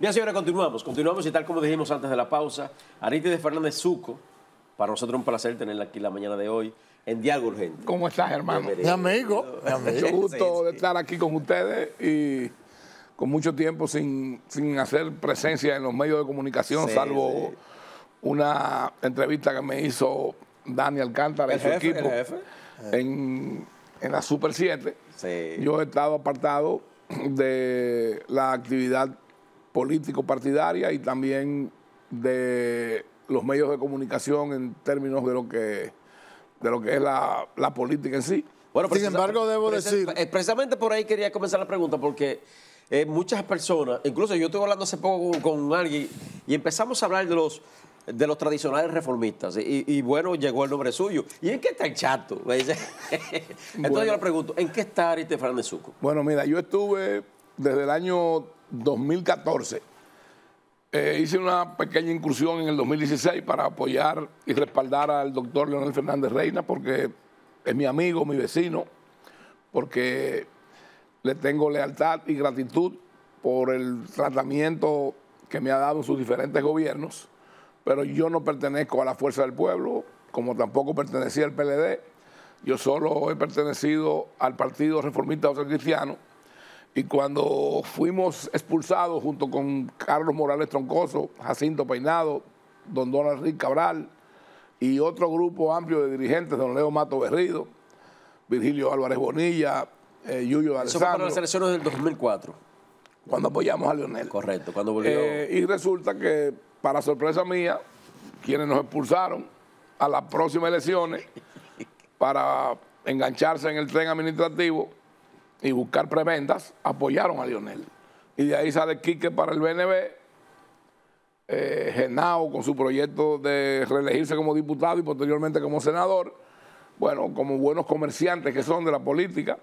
Bien, señores, continuamos. Continuamos y tal como dijimos antes de la pausa, de Fernández Zuco, para nosotros es un placer tenerla aquí la mañana de hoy en Diálogo Urgente. ¿Cómo estás, hermano? Mi amigo. Mucho gusto de estar aquí con ustedes y con mucho tiempo sin, sin hacer presencia en los medios de comunicación, salvo una entrevista que me hizo Dani Alcántara y su equipo En, en, la Super 7. Yo he estado apartado de la actividad político-partidaria y también de los medios de comunicación en términos de lo que, de lo que es la, política en sí. Bueno, Sin embargo, debo decir... Precisamente por ahí quería comenzar la pregunta, porque eh, muchas personas, incluso yo estuve hablando hace poco con, alguien y empezamos a hablar de los de los tradicionales reformistas. Y, bueno, llegó el nombre suyo. ¿Y en qué está el chato? Entonces yo le pregunto, ¿en qué está Ariste Fernández Suco? Bueno, mira, yo estuve desde el año 2014. Eh, hice una pequeña incursión en el 2016 para apoyar y respaldar al doctor Leonel Fernández Reina porque es mi amigo, mi vecino, porque le tengo lealtad y gratitud por el tratamiento que me ha dado en sus diferentes gobiernos, pero yo no pertenezco a la Fuerza del Pueblo, como tampoco pertenecía al PLD, yo solo he pertenecido al Partido Reformista Social Cristiano, y cuando fuimos expulsados junto con Carlos Morales Troncoso, Jacinto Peinado, don Donald Rick Cabral y otro grupo amplio de dirigentes, don Leo Mato Berrido, Virgilio Álvarez Bonilla, eh, Yuyo Alessandro. Eso fue para las elecciones del 2004. Cuando apoyamos a Leonel. Correcto, cuando volvió. Eh, y resulta que, para sorpresa mía, quienes nos expulsaron a las próximas elecciones para engancharse en el tren administrativo y buscar prebendas, apoyaron a Lionel. Y de ahí sale Quique para el BNB, eh, Genao con su proyecto de reelegirse como diputado y posteriormente como senador. Bueno, como buenos comerciantes que son de la política,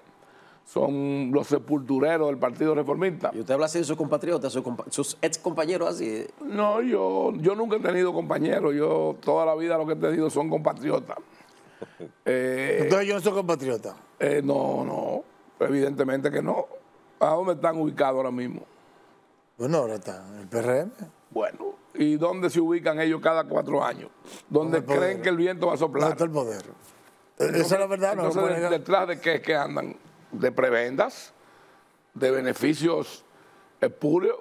son los sepultureros del Partido Reformista. ¿Y usted habla así de sus compatriotas, sus, ex compañeros así? No, yo, yo nunca he tenido compañeros, yo toda la vida lo que he tenido son compatriotas. Eh, Entonces yo no soy compatriota. Eh, no, no. Evidentemente que no. ¿A dónde están ubicados ahora mismo? Bueno, ahora están en el PRM. Bueno, ¿y dónde se ubican ellos cada cuatro años? ¿Dónde creen que el viento va a soplar? ¿Dónde está el poder? Esa es la verdad. No entonces, ¿detrás de qué es que andan? ¿De prebendas? ¿De beneficios espurios?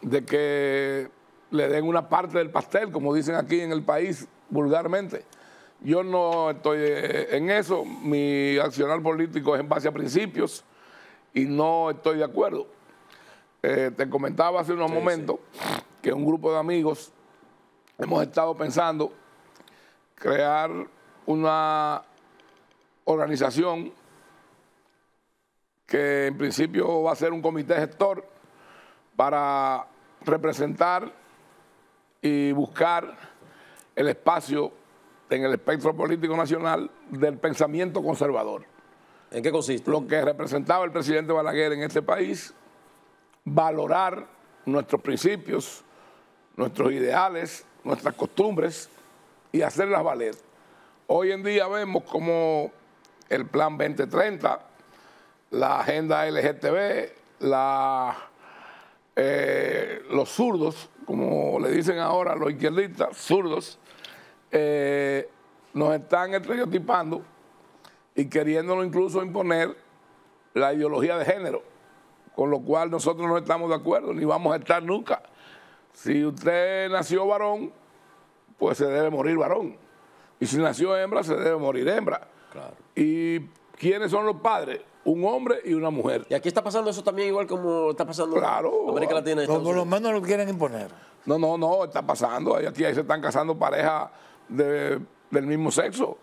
¿De que le den una parte del pastel, como dicen aquí en el país vulgarmente? Yo no estoy eh, en eso, mi accionar político es en base a principios y no estoy de acuerdo. Eh, te comentaba hace unos momentos que un grupo de amigos hemos estado pensando crear una organización que en principio va a ser un comité gestor para representar y buscar el espacio en el espectro político nacional del pensamiento conservador. ¿En qué consiste? Lo que representaba el presidente Balaguer en este país, valorar nuestros principios, nuestros ideales, nuestras costumbres y hacerlas valer. Hoy en día vemos como el Plan 2030, la agenda LGTB, la, eh, los zurdos, como le dicen ahora los izquierdistas, zurdos, eh, nos están estereotipando y queriéndonos incluso imponer la ideología de género, con lo cual nosotros no estamos de acuerdo, ni vamos a estar nunca. Si usted nació varón, pues se debe morir varón. Y si nació hembra, se debe morir hembra. ¿Y quiénes son los padres? Un hombre y una mujer. Y aquí está pasando eso también igual como está pasando claro. en América Latina. por lo menos lo quieren imponer. No, no, no, está pasando. Aquí se están casando parejas del mismo sexo.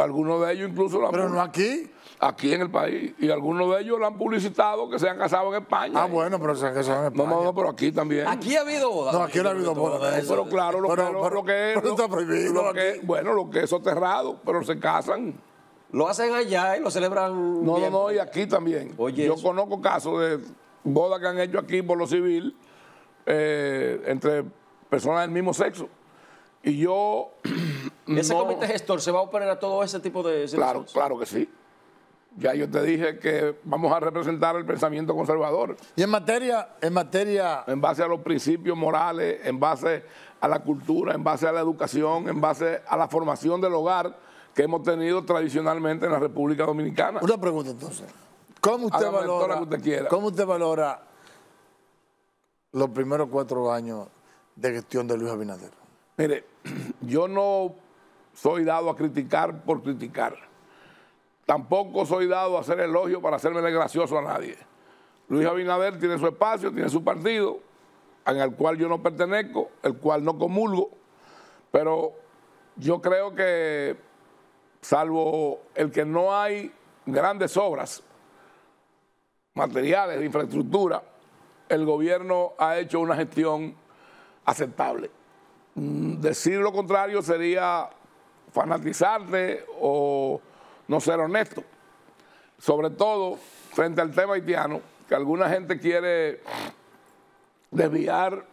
Algunos de ellos incluso lo Pero no aquí. Aquí en el país. Y algunos de ellos lo han publicitado que se han casado en España. Ah, bueno, pero se han casado en España. No, no, no, pero aquí también. Aquí ha habido bodas. No, aquí no ha habido bodas. Pero claro, lo, que, lo, que es. está prohibido. Lo que, bueno, lo que es soterrado, pero se casan. Lo hacen allá y lo celebran. No, no, no, y aquí también. Oye, Yo conozco casos de bodas que han hecho aquí por lo civil eh, entre personas del mismo sexo. Y yo. ¿Ese comité gestor se va a oponer a todo ese tipo de.? Claro, claro que sí. Ya yo te dije que vamos a representar el pensamiento conservador Y en materia, en materia, en base a los principios morales, en base a la cultura, en base a la educación, en base a la formación del hogar que hemos tenido tradicionalmente en la República Dominicana. una pregunta entonces. ¿Cómo usted Hágame valora, la que usted quiera. cómo usted valora los primeros cuatro años de gestión de Luis Abinader? Mire, yo no soy dado a criticar por criticar. Tampoco soy dado a hacer elogio para hacerme gracioso a nadie. Luis Abinader tiene su espacio, tiene su partido, en el cual yo no pertenezco, el cual no comulgo, pero yo creo que, salvo el que no hay grandes obras materiales infraestructura, el gobierno ha hecho una gestión aceptable. Decir lo contrario sería fanatizarte o no ser honesto. Sobre todo frente al tema haitiano, que alguna gente quiere desviar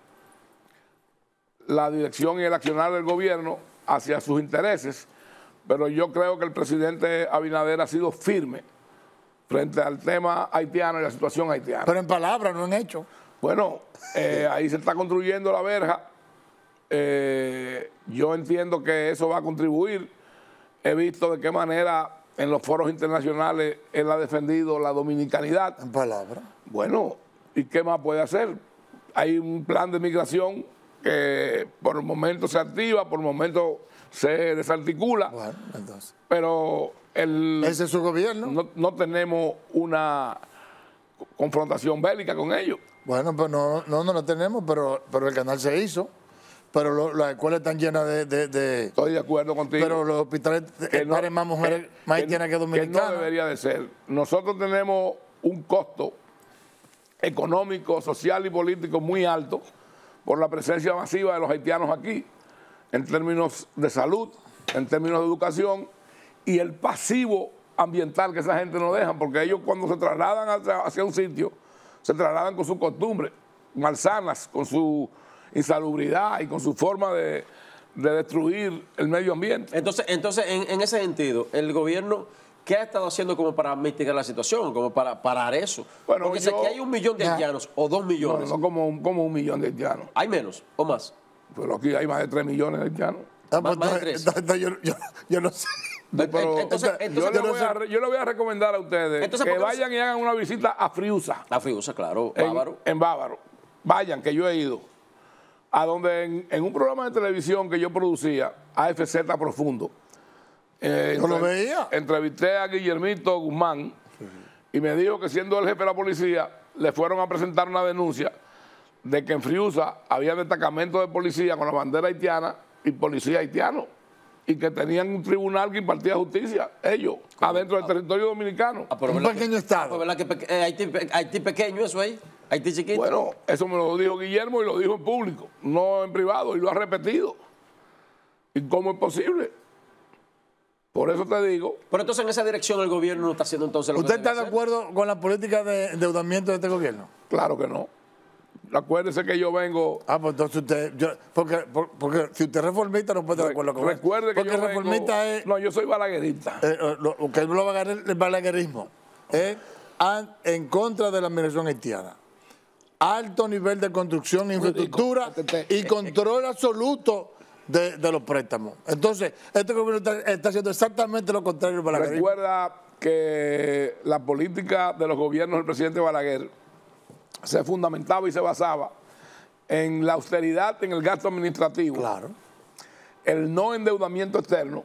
la dirección y el accionar del gobierno hacia sus intereses, pero yo creo que el presidente Abinader ha sido firme frente al tema haitiano y la situación haitiana. Pero en palabras, no en hechos. Bueno, eh, ahí se está construyendo la verja. Eh, yo entiendo que eso va a contribuir. He visto de qué manera en los foros internacionales él ha defendido la dominicanidad. En palabras. Bueno, ¿y qué más puede hacer? Hay un plan de migración que por el momento se activa, por el momento se desarticula, Bueno, entonces. pero el, Ese es su gobierno. no, no tenemos una confrontación bélica con ellos. Bueno, pues no, no, no lo tenemos, pero, pero el canal se hizo. Pero lo- las escuelas están llenas de... de- de- Estoy de acuerdo contigo. pero los hospitales que no- más mujeres más haitianas que, no dominicanas. debería de ser. Nosotros tenemos un costo económico, social y político muy alto por la presencia masiva de los haitianos aquí, en términos de salud, en términos de educación y el pasivo ambiental que esa gente nos deja, porque ellos cuando se trasladan hacia, hacia un sitio, se trasladan con sus costumbres malsanas, con su insalubridad y con su forma de, de destruir el medio ambiente. Entonces, entonces en, en ese sentido, el gobierno, ¿qué ha estado haciendo como para mitigar la situación, como para parar eso? Bueno, Porque yo- si aquí hay un millón de haitianos o dos No, millones, no como, un- como un millón de haitianos. hay menos o más. Pero aquí hay más de 3 millones de haitianos. Ah, Más- pues, más de tres. entonces yo, yo- yo no sé. Pero entonces, yo entonces, yo, le no voy sé- a, re- yo le voy a recomendar a ustedes Entonces, que ¿por qué no vayan y hagan una visita a Friusa, la Friusa, claro, en Bávaro. Vayan, que yo he ido. A donde en, en un programa de televisión que yo producía, AFZ Profundo, eh, lo veía. entrevisté a Guillermito Guzmán y me dijo que siendo el jefe de la policía, le fueron a presentar una denuncia de que en Friusa había destacamentos de policía con la bandera haitiana y policía haitiano y que tenían un tribunal que impartía justicia, ellos, adentro del territorio dominicano. Ah, pero Un ¿verdad que- pequeño estado. ¿verdad que eh, Haití pequeño eso ahí? Haití chiquito. Bueno, eso me lo dijo Guillermo y lo dijo en público, no en privado, y lo ha repetido. ¿Y cómo es posible? Por eso te digo, Pero entonces en esa dirección el gobierno no está haciendo entonces lo ¿Usted que está de hacer. acuerdo con la política de endeudamiento de este gobierno? claro que no. Acuérdese que yo vengo Ah, pues entonces usted, yo- porque, por- porque si usted es reformista no puede estar de acuerdo con. Recuerde que Porque yo vengo- reformista es, No, yo soy balaguerista. eh, eh, lo, lo que no lo va a ganar el balaguerismo, es an- en contra de la migración haitiana. Alto nivel de construcción, infraestructura y control absoluto de, de los préstamos. Entonces, este gobierno está, está haciendo exactamente lo contrario del balaguerismo. Recuerda que la política de los gobiernos del presidente Balaguer se fundamentaba y se basaba en la austeridad en el gasto administrativo, Claro. el no endeudamiento externo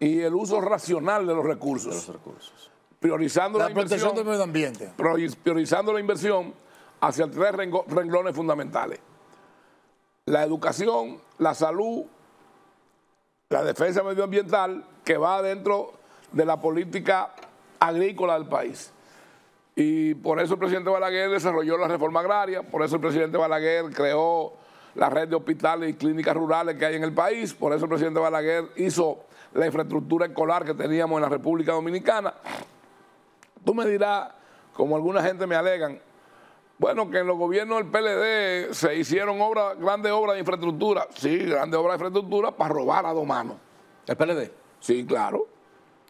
y el uso racional de los recursos, Los recursos. priorizando la, La protección del medio ambiente. priori- priorizando la inversión hacia tres renglones fundamentales. La educación, la salud, la defensa medioambiental, que va dentro de la política agrícola del país. Y por eso el presidente Balaguer desarrolló la reforma agraria, por eso el presidente Balaguer creó la red de hospitales y clínicas rurales que hay en el país, por eso el presidente Balaguer hizo la infraestructura escolar que teníamos en la República Dominicana. Tú me dirás, como alguna gente me alegan, bueno, que en los gobiernos del PLD se hicieron obras, grandes obras de infraestructura. Sí, grandes obras de infraestructura para robar a dos manos. ¿El PLD? Sí, claro.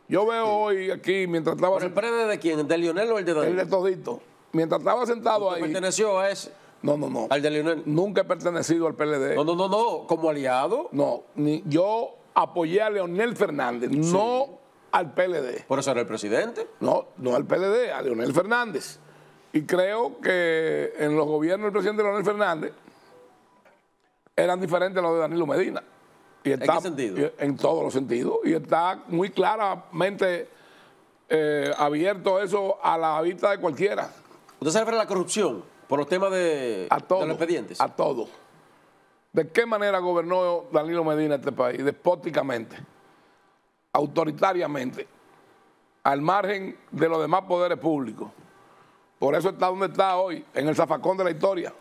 Yo veo hoy aquí, mientras estaba ¿Por el PRD de quién? ¿De Lionel o el de el de Danilo? todito, mientras estaba sentado ¿Usted ahí, perteneció a ese? no, no, no, ¿Al de Lionel? nunca he pertenecido al PLD. No, no, no, no. Como aliado. No, ni, yo apoyé a Leonel Fernández, no al PLD. Por eso era el presidente. No, no al PLD, a Leonel Fernández. Y creo que en los gobiernos del presidente Leonel Fernández eran diferentes a los de Danilo Medina. Y está- qué sentido? En todos los sentidos. Y está muy claramente eh, abierto eso a la vista de cualquiera. ¿Usted se refiere a la corrupción por los temas de, A todo. de los expedientes? A todo. ¿De qué manera gobernó Danilo Medina este país? Despóticamente, autoritariamente, al margen de los demás poderes públicos. Por eso está donde está hoy, en el zafacón de la historia.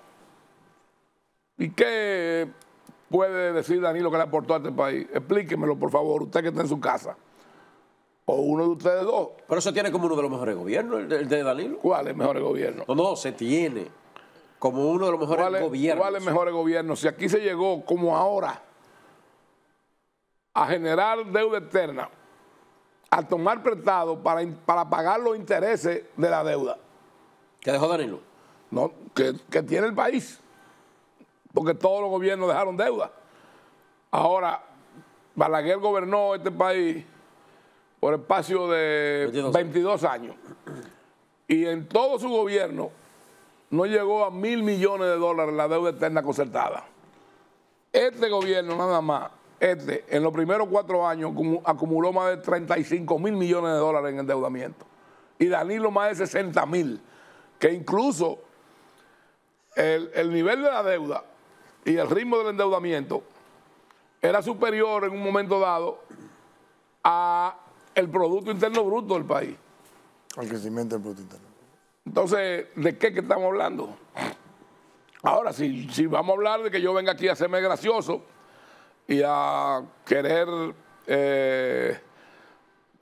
¿Y qué puede decir Danilo que le aportó a este país? Explíquemelo, por favor, usted que está en su casa. O uno de ustedes dos. Pero eso tiene como uno de los mejores gobiernos, el de, el de Danilo. ¿Cuál es el mejor gobierno? No, no, se tiene como uno de los mejores ¿Cuál es, gobiernos. cuál es mejores gobiernos? Si aquí se llegó, como ahora, a generar deuda externa, a tomar prestado para, para pagar los intereses de la deuda ¿Que dejó Danilo? ¿no? que, que tiene el país. Porque todos los gobiernos dejaron deuda. Ahora, Balaguer gobernó este país por espacio de 22 22 años. Y en todo su gobierno no llegó a mil millones de dólares la deuda externa concertada. Este gobierno nada más, este, en los primeros cuatro años acumu- acumuló más de 35 mil millones de dólares en endeudamiento. Y Danilo más de 60 mil. Que incluso el, el nivel de la deuda y el ritmo del endeudamiento era superior en un momento dado a el Producto Interno Bruto del país. Al crecimiento del Producto Interno. Entonces, ¿de qué que estamos hablando? Ahora, si, si vamos a hablar de que yo venga aquí a hacerme gracioso y a querer eh,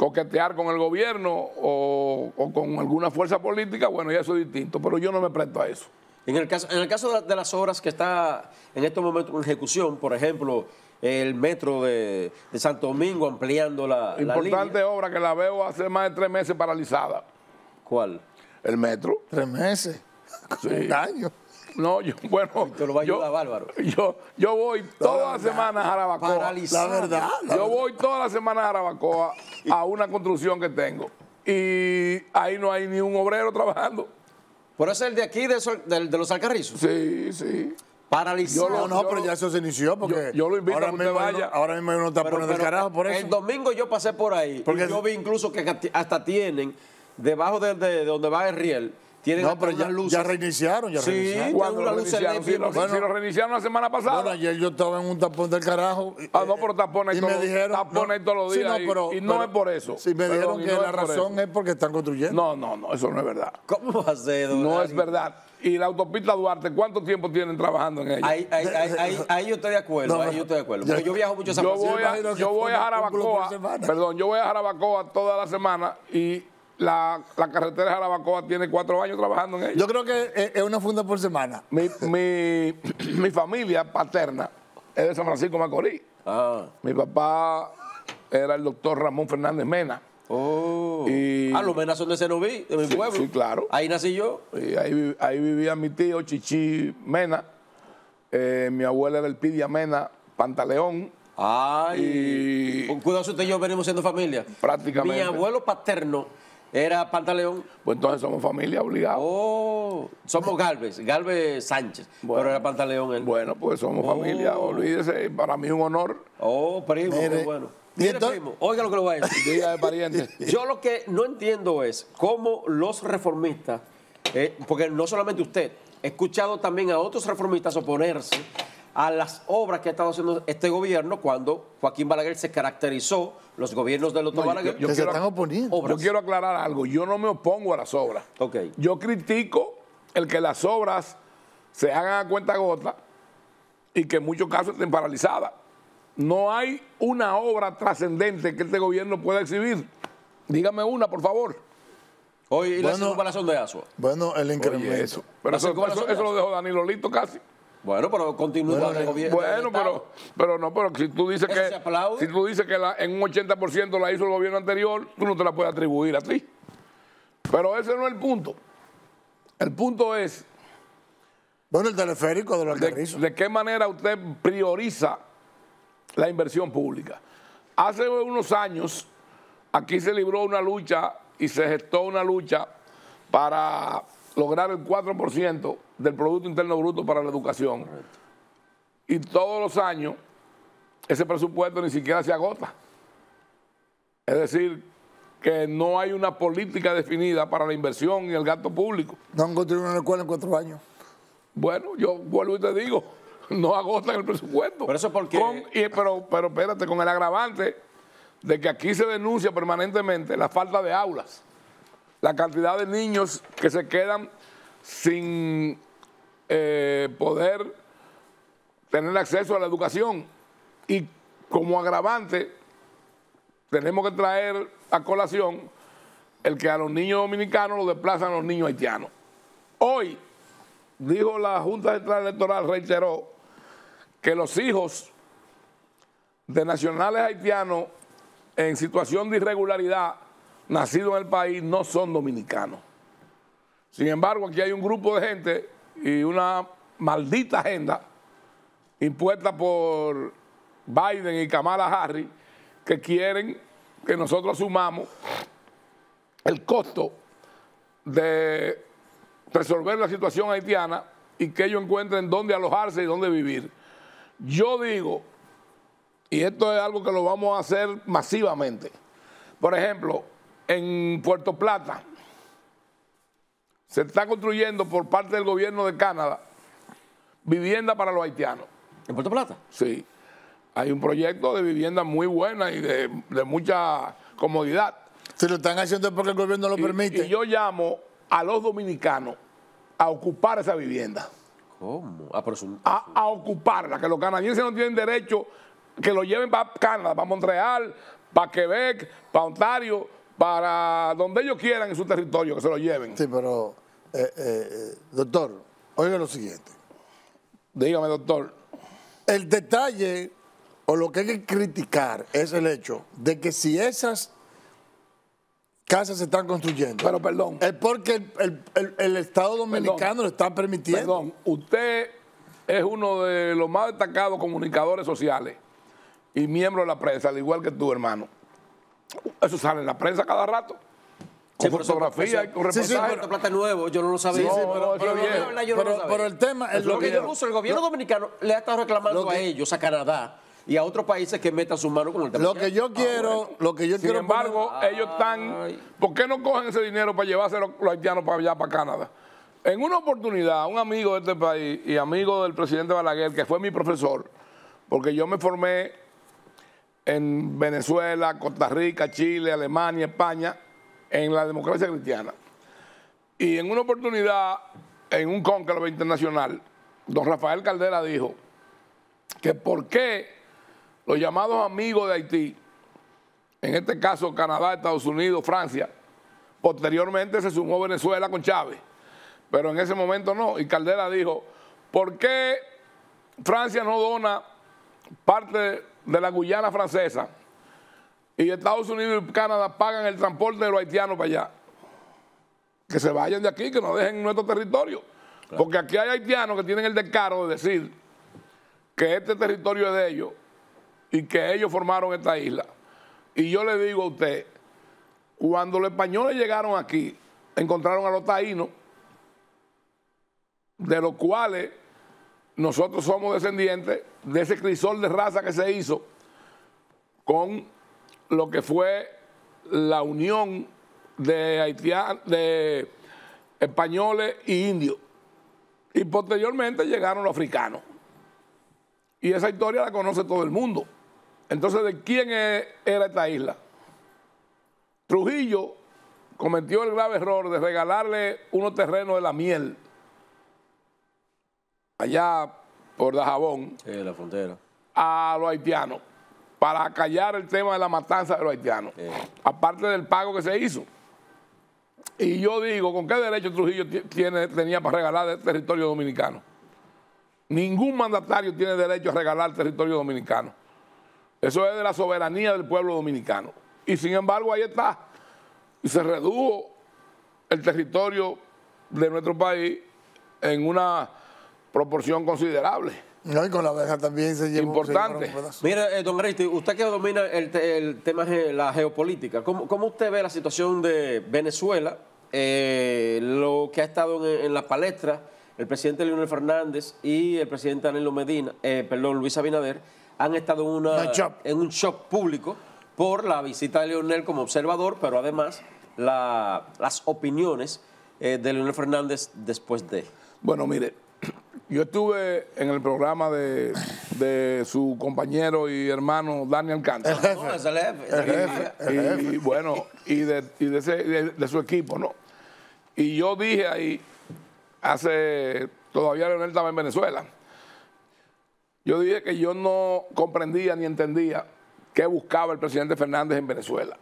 coquetear con el gobierno o, o con alguna fuerza política, bueno, ya eso es distinto, pero yo no me presto a eso. En el caso, en el caso de, la- de las obras que está en estos momentos en ejecución, por ejemplo, el metro de, de Santo Domingo ampliando la, la Importante línea. obra que la veo hace más de tres meses paralizada. ¿Cuál? El metro. Tres meses. Un año. No, yo, bueno. Te lo va a yo- ayudar, Bárbaro. Yo, yo voy todas las semanas a Jarabacoa. Paralizado. La verdad. la Yo verdad. voy todas las semanas a Jarabacoa a una construcción que tengo. Y ahí no hay ni un obrero trabajando. Por eso el de aquí, de, Sol- del- de los Alcarrizos. Sí, sí. Paralizado. No, no, yo pero lo- ya eso se inició porque yo- yo lo invito ahora a que mismo vaya. uno- ahora mismo unos tapones Pero- del pero carajo por eso. El domingo yo pasé por ahí. Porque- y yo vi incluso que hasta tienen, debajo de, de- de donde va el riel, tienen No, pero ya, luces. ya reiniciaron, ya Sí. reiniciaron. ¿Cuándo una lo luz reiniciaron? Si lo, bien- si lo reiniciaron la semana pasada. Bueno, ayer yo estaba en un tapón del carajo. y- Ah, no, pero tapones y me los- dijeron, tapones todos los sí, días no, y- pero- y no pero- es por eso. Sí, me Perdón, dijeron que no la por razón eso. es porque están construyendo. No, no, no, eso no es verdad. ¿Cómo va a ser, don No es verdad. Y la autopista Duarte, ¿cuánto tiempo tienen trabajando en ella? Ahí, ahí, ahí, ahí, ahí yo estoy de acuerdo, No, ahí yo estoy de acuerdo. Porque yo viajo mucho a San yo voy a, yo voy Jarabacoa, perdón, yo voy a Jarabacoa toda la semana y la, la carretera de Jarabacoa tiene cuatro años trabajando en ella. Yo creo que es una funda por semana. mi, mi, mi familia paterna es de San Francisco Macorís. Ah. Mi papá era el doctor Ramón Fernández Mena. Oh. Y- Ah, los menas son de Cenoví, de mi Sí, pueblo. sí, claro. Ahí nací yo. Y ahí, ahí vivía mi tío Chichi Mena. Eh, mi abuela era el Pidia Mena Pantaleón. Ay. Y- Con cuidado usted y yo venimos siendo familia. Prácticamente. Mi abuelo paterno era Pantaleón. Pues entonces somos familia obligados. Oh. Somos Galvez, Galvez Sánchez. Bueno. pero era Pantaleón él. Bueno, pues somos familia, olvídese, para mí es un honor. Oh, primo, qué Mire, bueno. y Mire, primo, oiga lo que le voy a decir. Día de pariente. Yo lo que no entiendo es cómo los reformistas, eh, porque no solamente usted, he escuchado también a otros reformistas oponerse a las obras que ha estado haciendo este gobierno cuando Joaquín Balaguer se caracterizó, los gobiernos del No, yo- Balaguer. yo se están oponiendo. obras. Yo quiero aclarar algo, yo no me opongo a las obras. Ok. Yo critico el que las obras se hagan a cuenta gota y que en muchos casos estén paralizadas. No hay una obra trascendente que este gobierno pueda exhibir. Dígame una, por favor. Hoy la Bueno. circunvalación de Asua. Bueno, el incremento. Oye, eso. Pero La eso, eso- lo dejó Danilo Lito casi. Bueno, pero continúa Bueno, el gobierno. Bueno, pero, pero no, pero si tú dices Eso que aplaude. si tú dices que la- en un 80% la hizo el gobierno anterior, tú no te la puedes atribuir a ti. Pero ese no es el punto. El punto es Bueno, el teleférico de los de, Alcarrizos. de qué manera usted prioriza la inversión pública. Hace unos años aquí se libró una lucha y se gestó una lucha para lograr el 4% del Producto Interno Bruto para la educación. Y todos los años ese presupuesto ni siquiera se agota. Es decir, que no hay una política definida para la inversión y el gasto público. No han construido una escuela en cuatro años. Bueno, yo vuelvo y te digo, no agotan el presupuesto. Pero eso porque- Con- y- pero, pero espérate, con el agravante de que aquí se denuncia permanentemente la falta de aulas, la cantidad de niños que se quedan sin eh, poder tener acceso a la educación. Y como agravante, tenemos que traer a colación el que a los niños dominicanos los desplazan los niños haitianos. Hoy, dijo la Junta Central Electoral, reiteró que los hijos de nacionales haitianos en situación de irregularidad nacidos en el país no son dominicanos. Sin embargo, aquí hay un grupo de gente y una maldita agenda impuesta por Biden y Kamala Harris que quieren que nosotros asumamos el costo de resolver la situación haitiana y que ellos encuentren dónde alojarse y dónde vivir. Yo digo, y esto es algo que lo vamos a hacer masivamente, por ejemplo, en Puerto Plata se está construyendo por parte del gobierno de Canadá vivienda para los haitianos. ¿En Puerto Plata? Sí, hay un proyecto de vivienda muy buena y de, de mucha comodidad. Si lo están haciendo porque el gobierno lo Y- permite. Y, yo llamo a los dominicanos a ocupar esa vivienda, ¿Cómo? Ah, pero es un- a, a ocuparla, que los canadienses no tienen derecho que lo lleven para Canadá, para Montreal, para Quebec, para Ontario, para donde ellos quieran en su territorio, que se lo lleven. Sí, pero, eh, eh, doctor, oiga lo siguiente. Dígame, doctor. El detalle o lo que hay que criticar es el hecho de que si esas casas se están construyendo, Pero perdón, es porque el, el- el- el Estado dominicano lo está permitiendo. perdón, usted es uno de los más destacados comunicadores sociales y miembro de la prensa, al igual que tú, hermano. Eso sale en la prensa cada rato. Sí, Con eso- fotografía y con Sí, sí, reportajes. Puerto Plata nuevo, yo no lo sabía. Sí, sí, pero- pero la bien. verdad, yo no pero, lo sabía. pero el tema es Lo lo que que incluso el gobierno dominicano le ha estado reclamando que- a ellos, a Canadá y a otros países que metan su mano con el tema. lo que yo quiero, lo que yo Sin quiero embargo, poner- ellos están. ¿Por qué no cogen ese dinero para llevarse los, los haitianos para allá, para Canadá? En una oportunidad, un amigo de este país y amigo del presidente Balaguer, que fue mi profesor, porque yo me formé en Venezuela, Costa Rica, Chile, Alemania, España, en la democracia cristiana. Y en una oportunidad, en un cónclave internacional, don Rafael Caldera dijo que por qué los llamados amigos de Haití, en este caso Canadá, Estados Unidos, Francia, posteriormente se sumó Venezuela con Chávez, pero en ese momento no. Y Caldera dijo, ¿por qué Francia no dona parte de la Guyana francesa y Estados Unidos y Canadá pagan el transporte de los haitianos para allá? Que se vayan de aquí, que no dejen nuestro territorio. Porque aquí hay haitianos que tienen el descaro de decir que este territorio es de ellos y que ellos formaron esta isla. Y yo le digo a usted, cuando los españoles llegaron aquí, encontraron a los taínos, de los cuales nosotros somos descendientes de ese crisol de raza que se hizo con lo que fue la unión de de españoles y indios. Y posteriormente llegaron los africanos. Y esa historia la conoce todo el mundo. Entonces, ¿de quién era esta isla? Trujillo cometió el grave error de regalarle unos terrenos de la miel allá por Dajabón la frontera. a los haitianos para callar el tema de la matanza de los haitianos, aparte del pago que se hizo. Y yo digo, ¿con qué derecho Trujillo ti- tiene, tenía para regalar el territorio dominicano? Ningún mandatario tiene derecho a regalar territorio dominicano. Eso es de la soberanía del pueblo dominicano. Y sin embargo, ahí está. Y se redujo el territorio de nuestro país en una proporción considerable. No, y con la abeja también se llevó Importante. se un. Mira, eh, don Aristi, usted que domina el, te- el tema de la geopolítica, ¿cómo, cómo usted ve la situación de Venezuela, eh, lo que ha estado en, en la palestra, el presidente Leonel Fernández y el presidente Danilo Medina, eh, perdón, Luis Abinader, han estado en, una, en un shock público por la visita de Leonel como observador, pero además la- las opiniones eh, de Leonel Fernández después de. Bueno, mire, yo estuve en el programa de, de su compañero y hermano Daniel Canta. No, ese es el jefe, el jefe. y, y bueno, y, de, y de, ese- de- de su equipo, ¿no? Y yo dije ahí, hace, todavía Leonel estaba en Venezuela, yo dije que yo no comprendía ni entendía qué buscaba el presidente Fernández en Venezuela.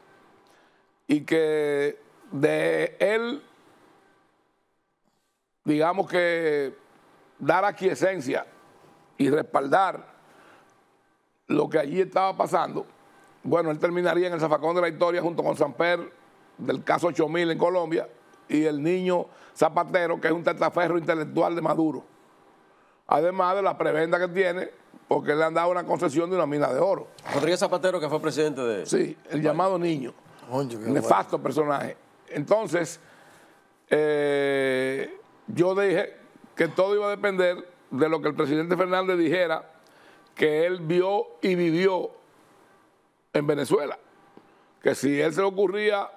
Y que de él, digamos que dar aquiescencia y respaldar lo que allí estaba pasando, bueno, él terminaría en el zafacón de la historia junto con Samper del caso 8000 en Colombia y el niño Zapatero, que es un testaferro intelectual de Maduro. Además de la prebenda que tiene, porque le han dado una concesión de una mina de oro. Rodríguez Zapatero, que fue presidente de. Sí, el llamado niño. Qué Nefasto personaje. Entonces, eh, yo dije que todo iba a depender de lo que el presidente Fernández dijera que él vio y vivió en Venezuela. Que si él se le ocurría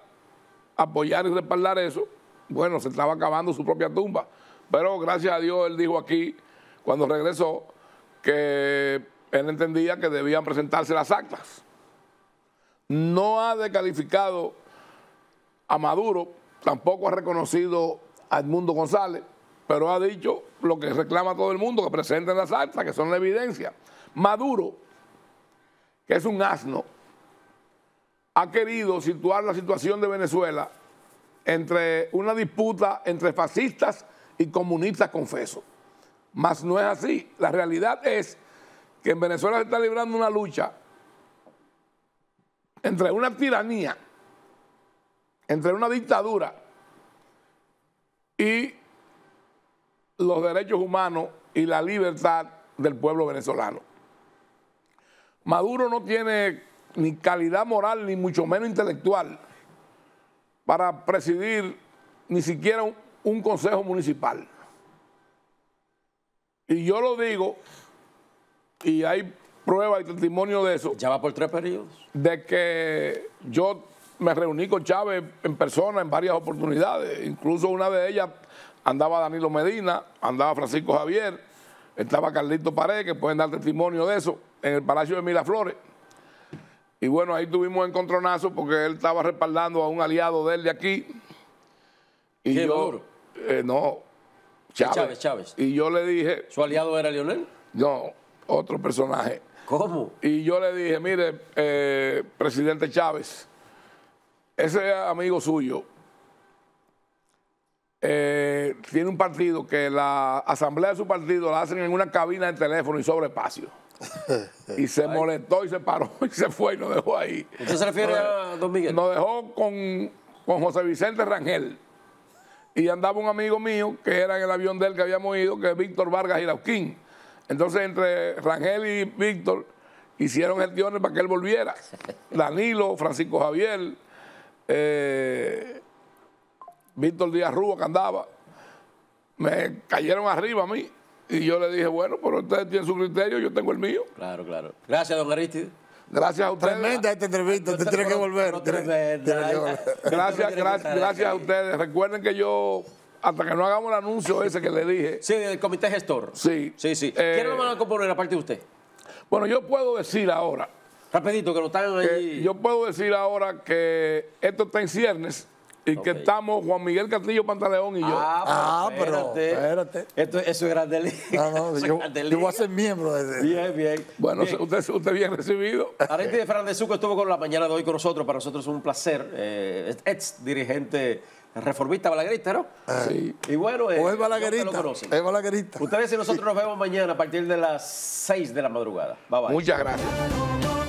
apoyar y respaldar eso, bueno, se estaba acabando su propia tumba. Pero gracias a Dios él dijo aquí, cuando regresó, que él entendía que debían presentarse las actas no ha descalificado a Maduro, tampoco ha reconocido a Edmundo González, pero ha dicho lo que reclama todo el mundo, que presenten las actas, que son la evidencia. Maduro, que es un asno, ha querido situar la situación de Venezuela entre una disputa entre fascistas y comunistas confesos. Mas no es así. La realidad es que en Venezuela se está librando una lucha entre una tiranía, entre una dictadura y los derechos humanos y la libertad del pueblo venezolano. Maduro no tiene ni calidad moral ni mucho menos intelectual para presidir ni siquiera un, un consejo municipal. Y yo lo digo, y hay prueba y testimonio de eso, Ya va por tres periodos. de que yo me reuní con Chávez en persona en varias oportunidades, incluso una de ellas andaba Danilo Medina, andaba Francisco Javier, estaba Carlito Pared, que pueden dar testimonio de eso, en el Palacio de Miraflores. Y bueno, ahí tuvimos encontronazo porque él estaba respaldando a un aliado de él de aquí. Y ¿Quién, yo, eh, no, Chávez. Chávez, Chávez. Y yo le dije, ¿Su aliado era Lionel? no, otro personaje. ¿Cómo? Y yo le dije, mire, eh, presidente Chávez, ese amigo suyo eh, tiene un partido que la asamblea de su partido la hacen en una cabina de teléfono y sobre espacio. y se molestó y se paró y se fue y nos dejó ahí. ¿Usted se refiere a Don Miguel? Nos dejó con, con José Vicente Rangel. Y andaba un amigo mío que era en el avión de él que habíamos ido, que es Víctor Vargas Irauquín. Entonces, entre Rangel y Víctor hicieron gestiones para que él volviera. Danilo, Francisco Javier, eh, Víctor Díaz Rúa que andaba. Me cayeron arriba a mí. Y yo le dije, bueno, pero ustedes tienen su criterio, yo tengo el mío. Claro, claro. Gracias, don Aristide. Gracias a ustedes. Tremenda esta entrevista, usted tiene que volver. Gracias, gracias, gracias a ustedes. Recuerden que yo, hasta que no hagamos el anuncio ese que le dije, Sí, el comité gestor. sí. Sí, sí. Eh, ¿Quiénes lo van a componer aparte de usted? Bueno, yo puedo decir ahora, Rapidito, que lo están ahí. yo puedo decir ahora que esto está en ciernes y que estamos Juan Miguel Castillo Pantaleón y yo. Ah, pero espérate. Esto, eso es grande liga. No, no, yo, Grande yo voy a ser miembro de de- Bien, bien. bueno, Bien. usted, usted bien recibido. Aristide Fernández Zuco estuvo con la mañana de hoy con nosotros. Para nosotros es un placer. Eh, ex dirigente reformista balaguerista, ¿no? Sí. Y bueno, eh, O es lo conocen. Es balaguerita. Ustedes y nosotros nos vemos mañana a partir de las 6 de la madrugada. Bye bye. Muchas gracias.